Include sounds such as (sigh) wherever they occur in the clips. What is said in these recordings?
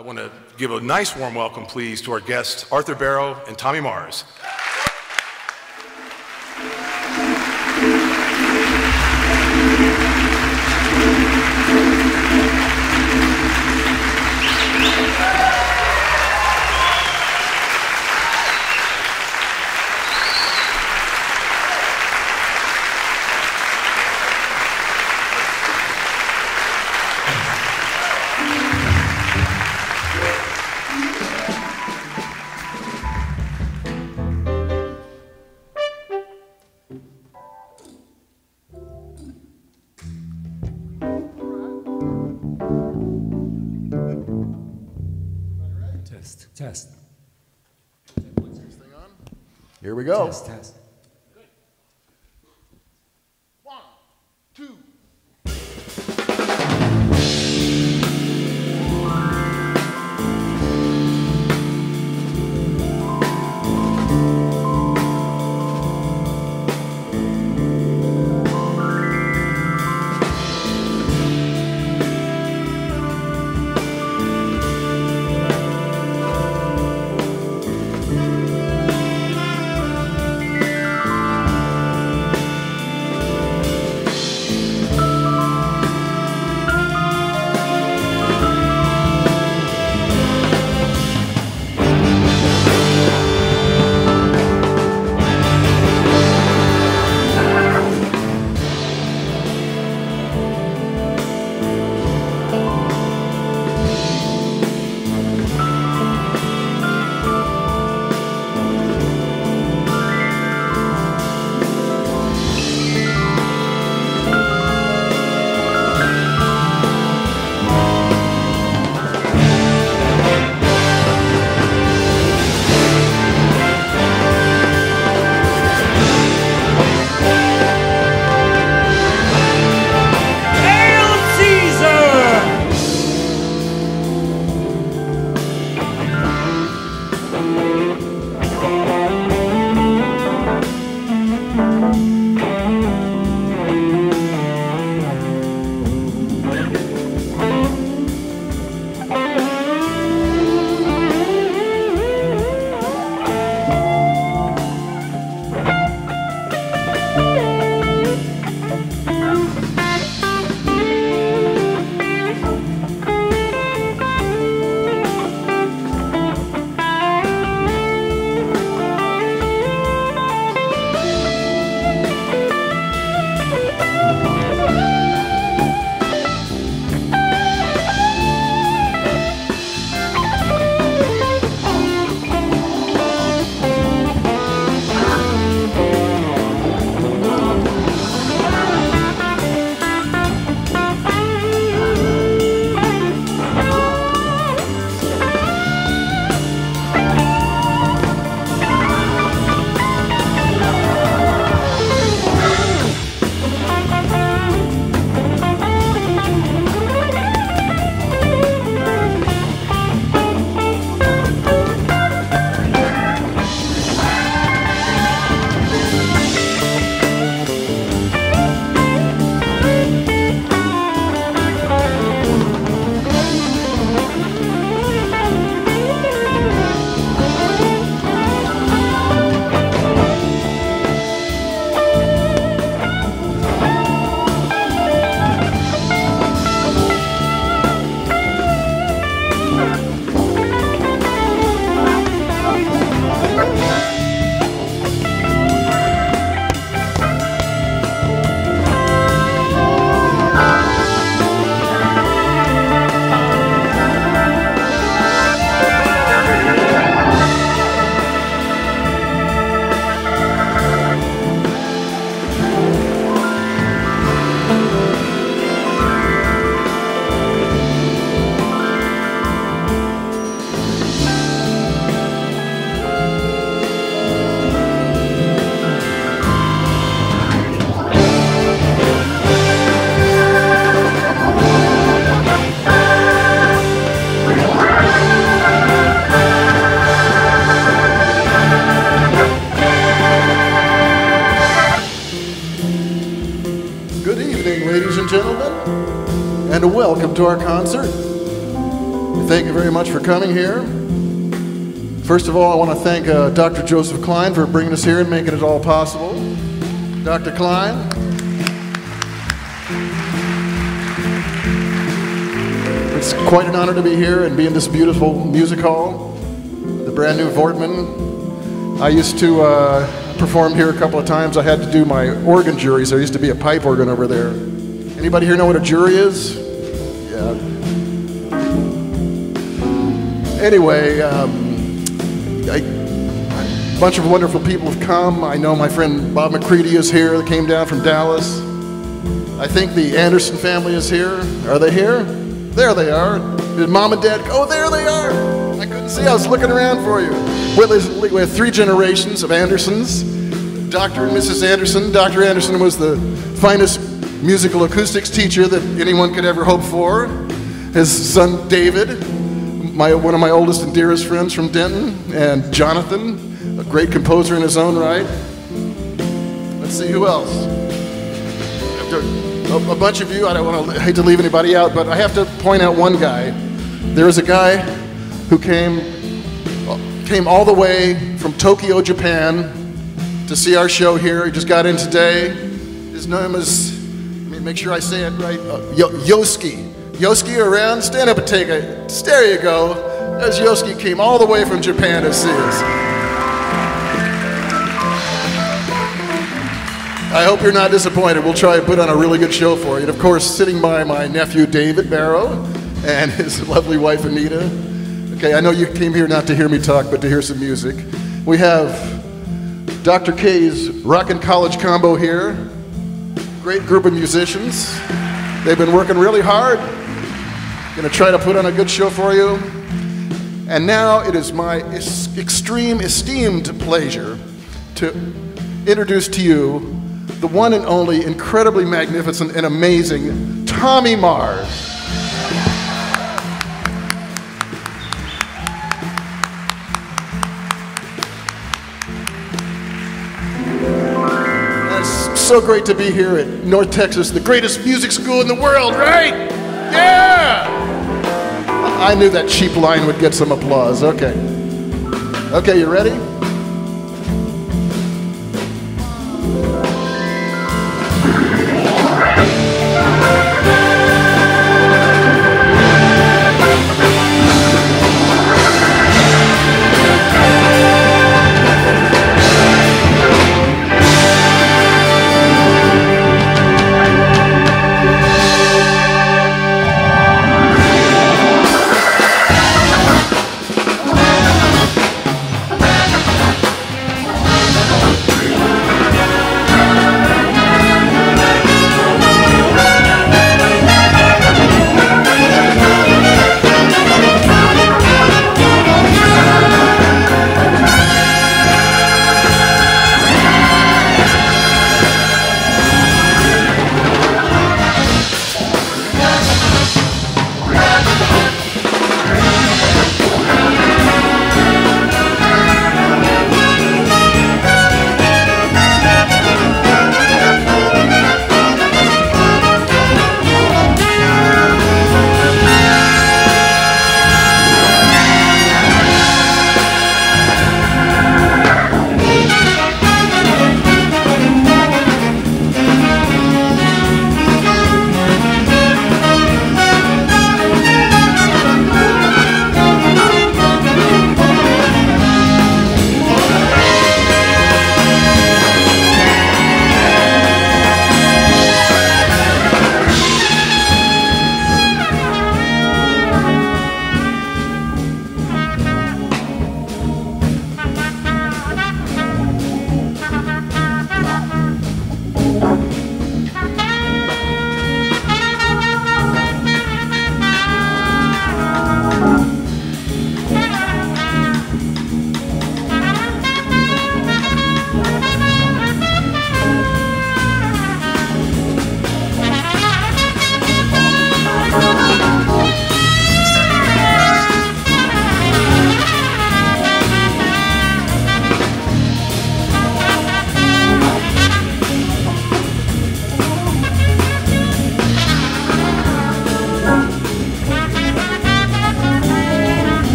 I want to give a nice warm welcome, please, to our guests, Arthur Barrow and Tommy Mars. To our concert. thank you very much for coming here. First of all, I want to thank uh, Dr. Joseph Klein for bringing us here and making it all possible. Dr. Klein. It's quite an honor to be here and be in this beautiful music hall, the brand new Voertman. I used to uh, perform here a couple of times. I had to do my organ juries. There used to be a pipe organ over there. Anybody here know what a jury is? Anyway, um, I, a bunch of wonderful people have come. I know my friend Bob McCready is here, that came down from Dallas. I think the Anderson family is here. Are they here? There they are. Did mom and dad? Oh, there they are. I couldn't see. I was looking around for you. We have three generations of Andersons. Dr. and Mrs. Anderson. Dr. Anderson was the finest musical acoustics teacher that anyone could ever hope for. His son David, my, one of my oldest and dearest friends from Denton, and Jonathan, a great composer in his own right. Let's see who else. A, a bunch of you, I don't want to hate to leave anybody out, but I have to point out one guy. There is a guy who came came all the way from Tokyo, Japan, to see our show here. He just got in today. His name is, let me make sure I say it right, uh, Yoski. Yoski around? Stand up and take a. There you go. as Yoski came all the way from Japan to see us. I hope you're not disappointed. We'll try and put on a really good show for you. And of course, sitting by my nephew David Barrow and his (laughs) lovely wife Anita. Okay, I know you came here not to hear me talk, but to hear some music. We have Dr. K's Rockin' College Combo here. Great group of musicians. They've been working really hard Going to try to put on a good show for you. And now it is my extreme esteemed pleasure to introduce to you the one and only incredibly magnificent and amazing Tommy Mars. So great to be here at North Texas, the greatest music school in the world, right? Yeah! I knew that cheap line would get some applause. Okay. Okay, you ready?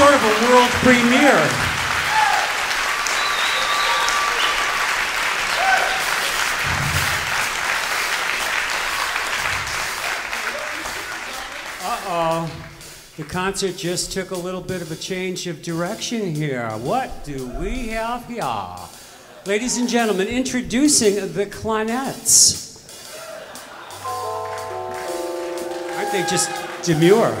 Sort of a world premiere. Uh-oh. The concert just took a little bit of a change of direction here. What do we have here? Ladies and gentlemen, introducing the Clanettes. Aren't they just demure?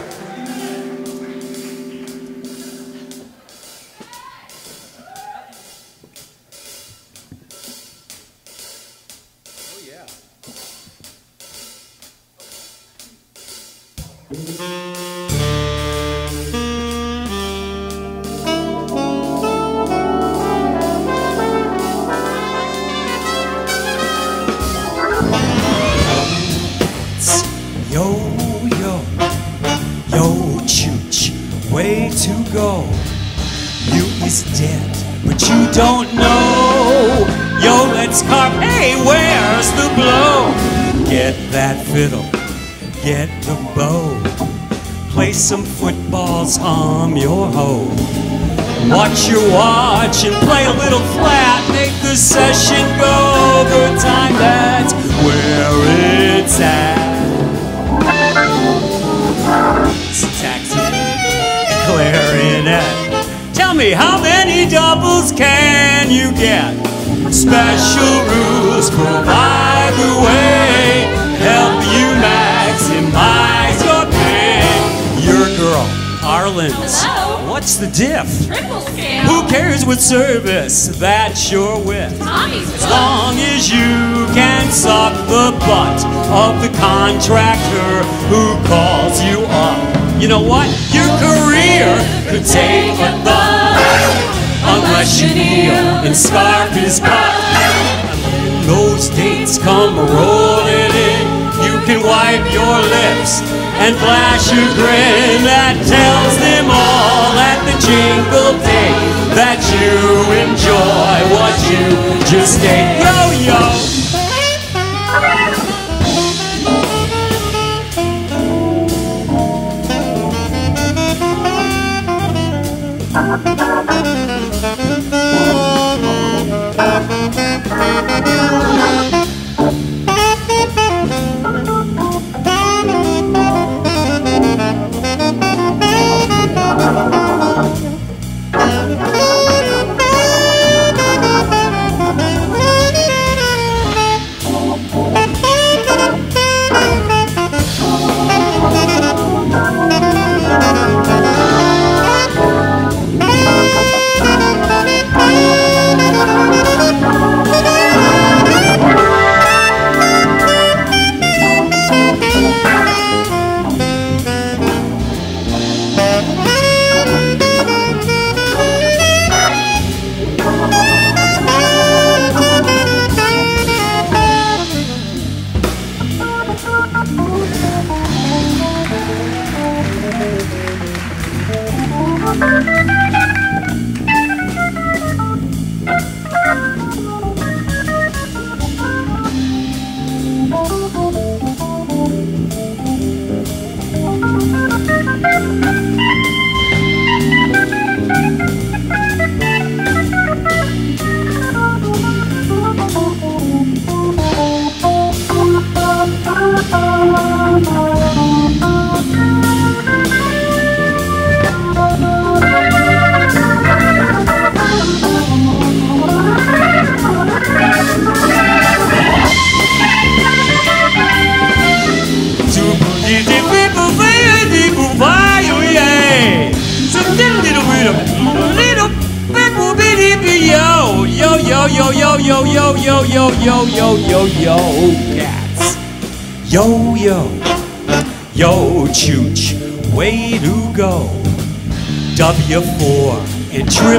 Your watch and play a little flat. Make the session go good time. That's where it's at. Taxi, clarinet. Tell me, how many doubles can you get? Special rules provide the way. Help you maximize your pay. Your girl, Arlen's. What's the diff? Triple scale. Who cares what service that you're with? Tommy's As long as you can suck the butt of the contractor who calls you up. You know what? Your career could take a thump unless you kneel and scarf his butt. Those dates come rolling in. You can wipe your lips and flash a grin that tells them all jingle day that you enjoy what you just ate.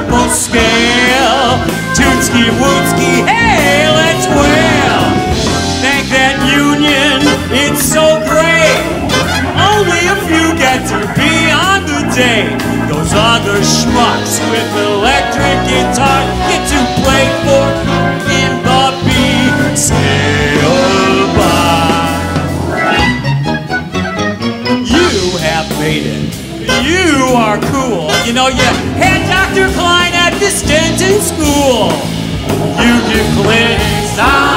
In triple scale. Tootski wootski, hey, let's wail. Thank that union, it's so great. Only a few get to be on the day. Those other schmucks with electric guitar get to play for cool. You can play inside.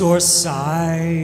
To exorcise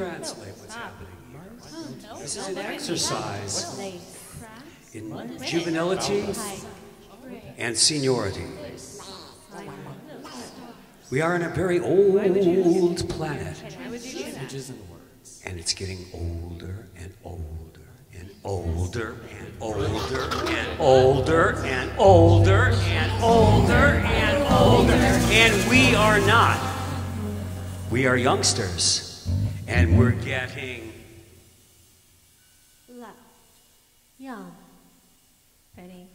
translate what's happening here. This is an exercise in juvenility and seniority. We are in a very old planet, and and it's getting older and older and older and older and older and older and older and older. And we are not. We are youngsters, and we're getting left, young, ready.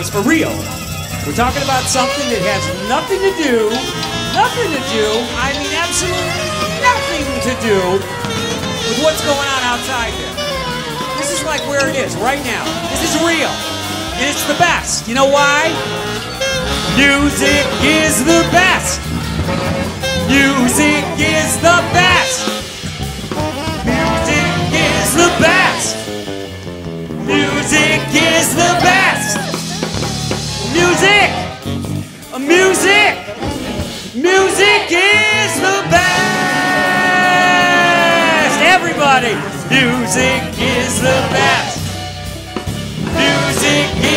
Is for real. We're talking about something that has nothing to do, nothing to do, I mean, absolutely nothing to do with what's going on outside here. This is like where it is right now. This is real. And it's the best. You know why? Music is the best. Music is the best. Music is the best. Music is the best. Music. Music. Music is the best. Everybody. Music is the best. Music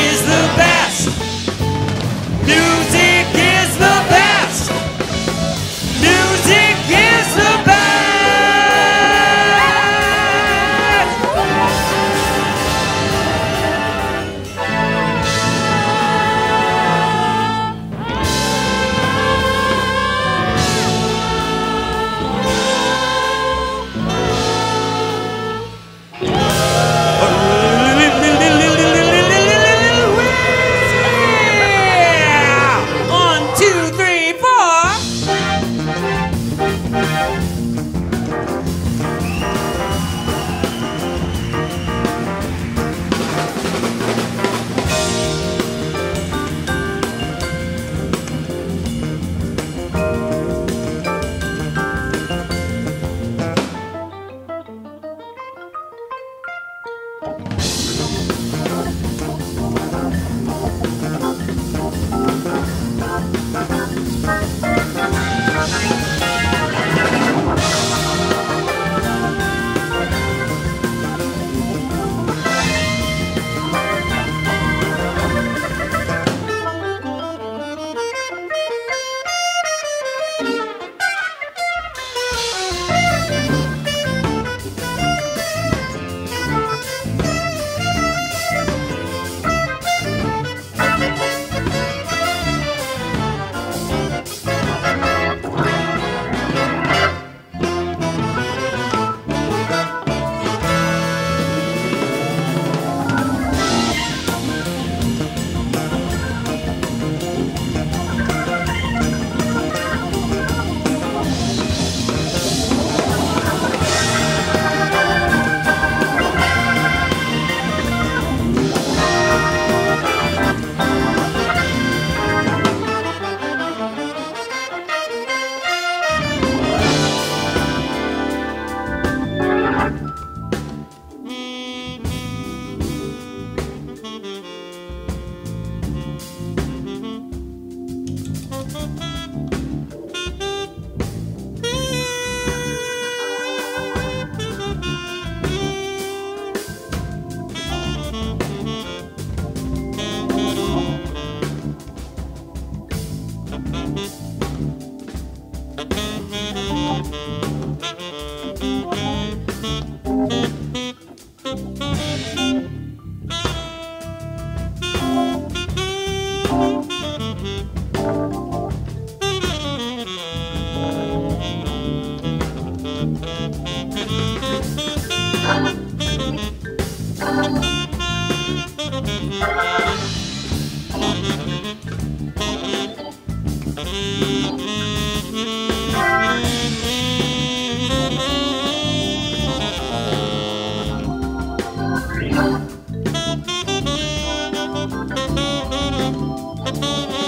Thank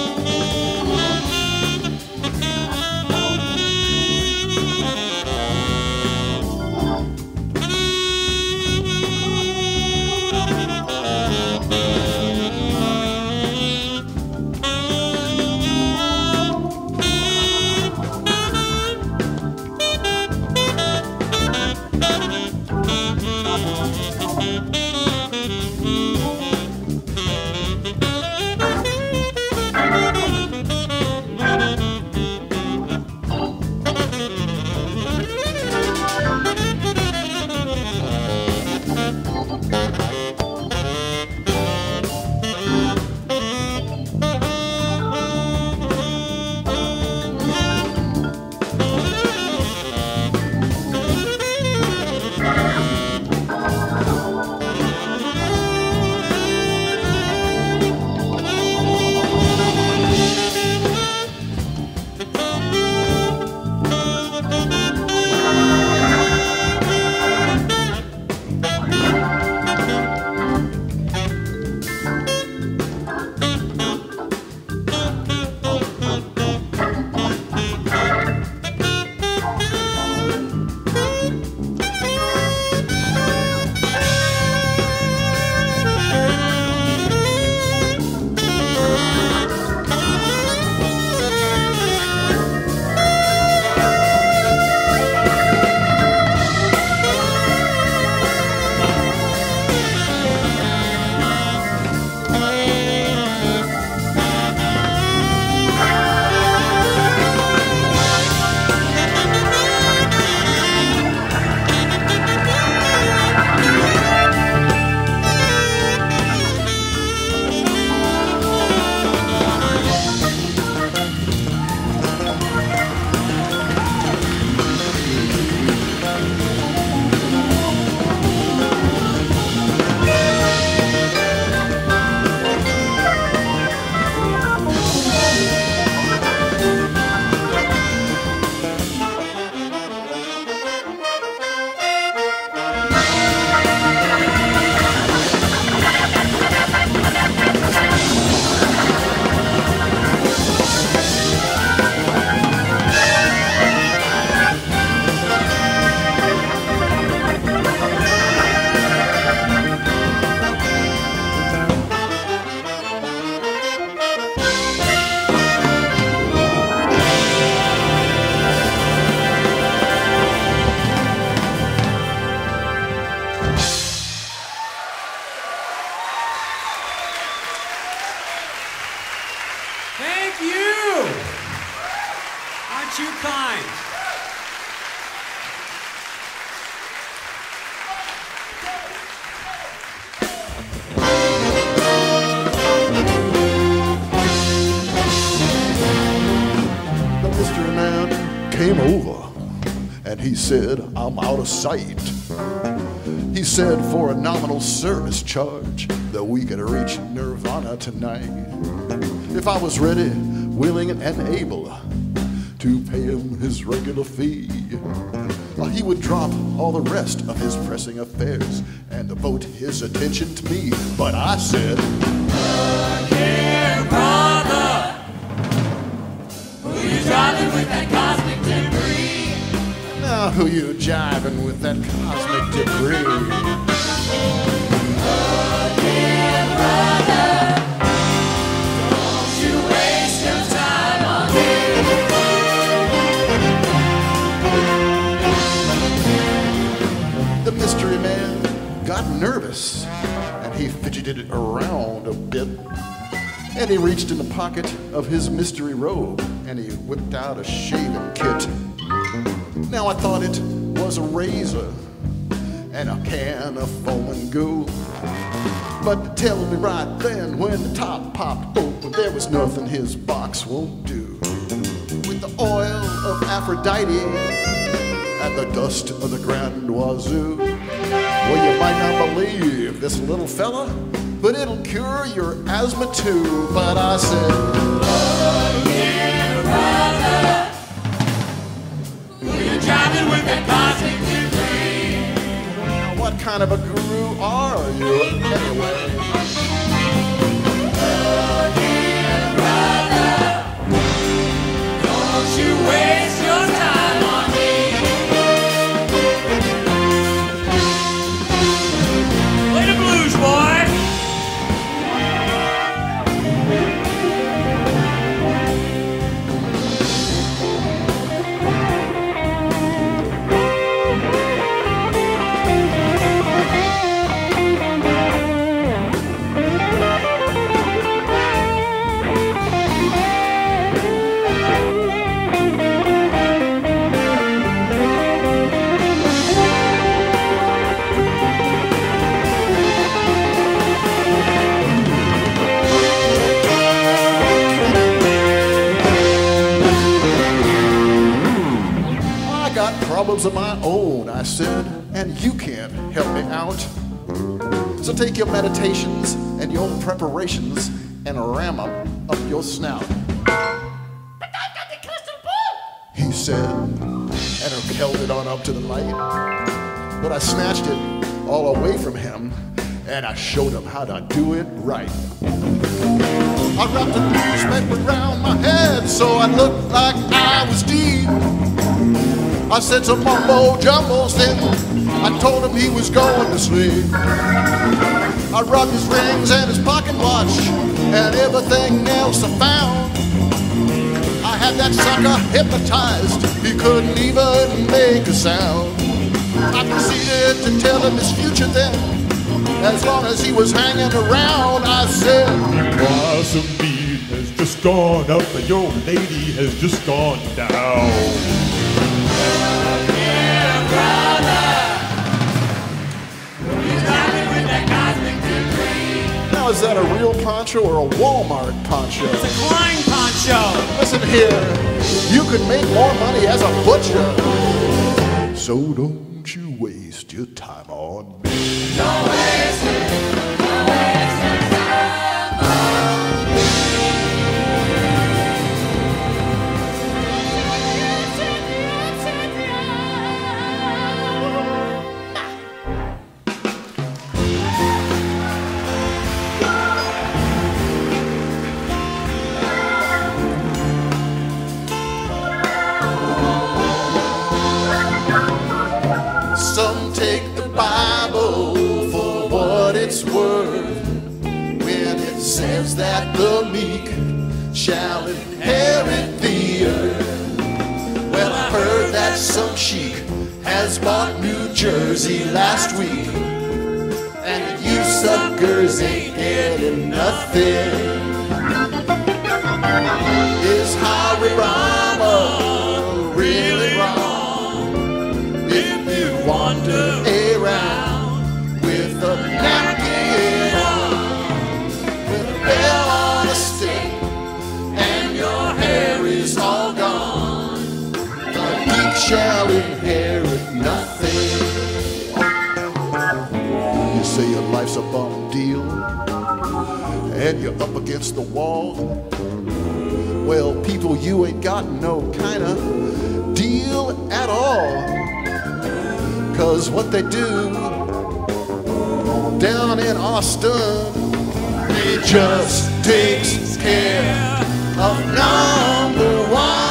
Sight. He said, for a nominal service charge, that we could reach Nirvana tonight. If I was ready, willing, and able to pay him his regular fee, he would drop all the rest of his pressing affairs and devote his attention to me. But I said, Dear brother, who you driving with that who you jiving with that cosmic debris? Don't you waste your time on me. The mystery man got nervous and he fidgeted around a bit. And he reached in the pocket of his mystery robe and he whipped out a shaving kit. Now I thought it was a razor and a can of foaming goo. But tell me right then, when the top popped open, there was nothing his box won't do. With the oil of Aphrodite and the dust of the Grand Wazoo. Well, you might not believe this little fella, but it'll cure your asthma too. But I said, Driving with the cosmic debris. What kind of a guru are you anyway? Oh dear brother, don't you waste your time said, and you can't help me out. So take your meditations and your preparations and ram 'em up your snout. But I got the crystal ball, He said, and held it on up to the light. But I snatched it all away from him, and I showed him how to do it right. I wrapped a newspaper around my head so I looked like I was deep. I said some mumbo jumbles, then I told him he was going to sleep. I rubbed his rings and his pocket watch and everything else I found. I had that sucker hypnotized, he couldn't even make a sound. I proceeded to tell him his future then. As long as he was hanging around, I said, of meat has just gone up and your lady has just gone down. That a real poncho or a Walmart poncho? It's a Klein poncho. Listen here, you could make more money as a butcher. So don't you waste your time on me. Some that the meek shall inherit the earth. Well, I heard that some sheik has bought New Jersey last week, and you suckers ain't getting nothing. Is Harry Brahma shall inherit nothing. You say your life's a bum deal, and you're up against the wall. Well, people, you ain't got no kind of deal at all. Cause what they do down in Austin, it just takes care of number one.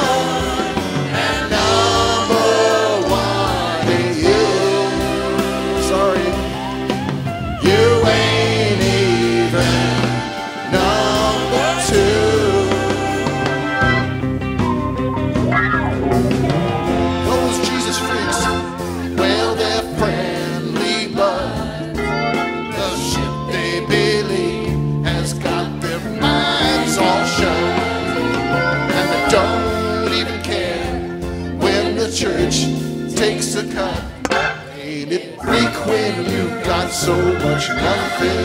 Much nothing.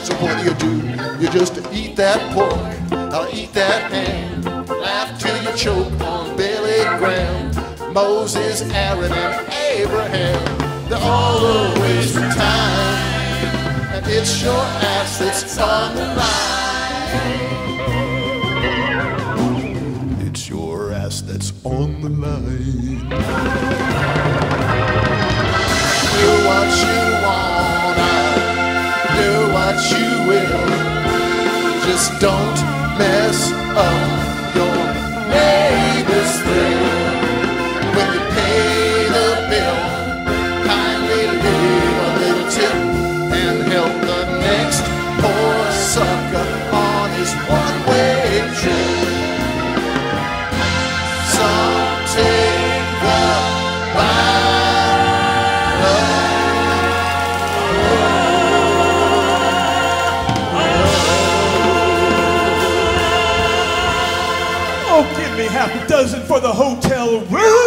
So what do you do? You just eat that pork, I'll eat that ham, laugh till you choke on Billy Graham, Moses, Aaron, and Abraham. They're all a waste of time, and it's your ass that's on the line. It's your ass that's on the line. Do what you wanna, you will. Just don't mess up a dozen for the hotel room.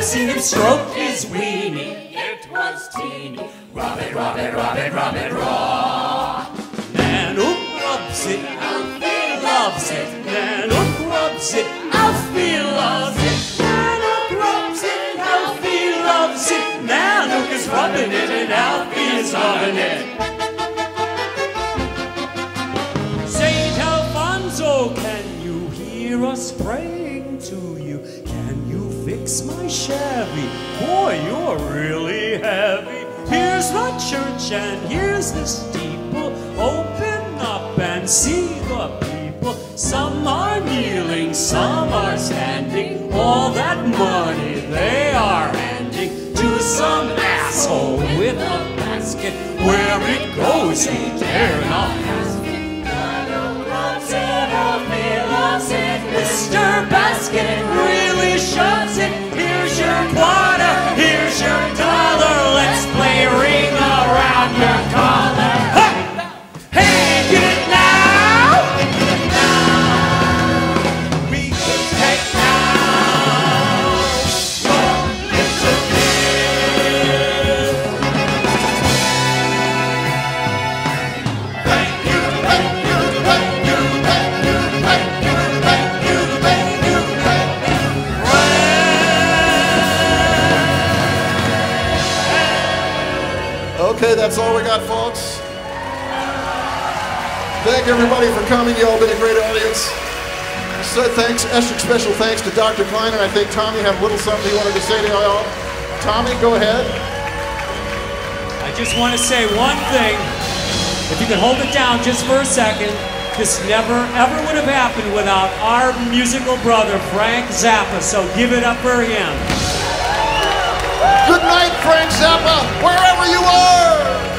I've seen him stroke his weenie. It was teeny. Rub it, rub it, raw. Man who rubs it, Alfie loves it. Man who rubs it, Alfie loves it. Man who rubs it, Alfie loves it. Man who is rubbing it and Alfie is loving it. Saint Alfonzo, can you hear us praying fix my Chevy? Boy, you're really heavy. Here's the church and here's the steeple. Open up and see the people. Some are kneeling, some are standing. All that money they are handing to some asshole with a basket. Where it goes, he dare not ask. Mr. Basket really shoves it. Here's your quarter, here's your dollar. Let's play ring Thank everybody for coming. You all been a great audience. So thanks, extra special thanks to Dr. Klein, and I think Tommy had a little something he wanted to say to y'all. Tommy, go ahead. I just want to say one thing. If you can hold it down just for a second, this never ever would have happened without our musical brother, Frank Zappa. So give it up for him. Good night, Frank Zappa, wherever you are.